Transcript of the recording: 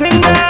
singer